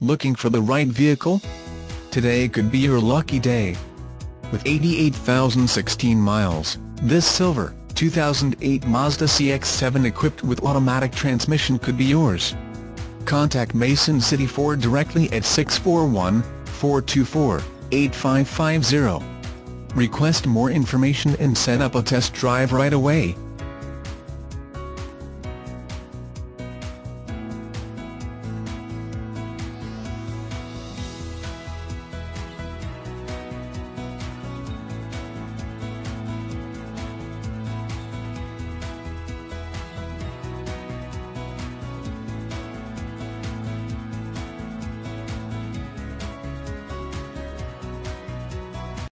Looking for the right vehicle? Today could be your lucky day. With 88,016 miles, this silver, 2008 Mazda CX-7 equipped with automatic transmission could be yours. Contact Mason City Ford directly at 641-424-8550. Request more information and set up a test drive right away.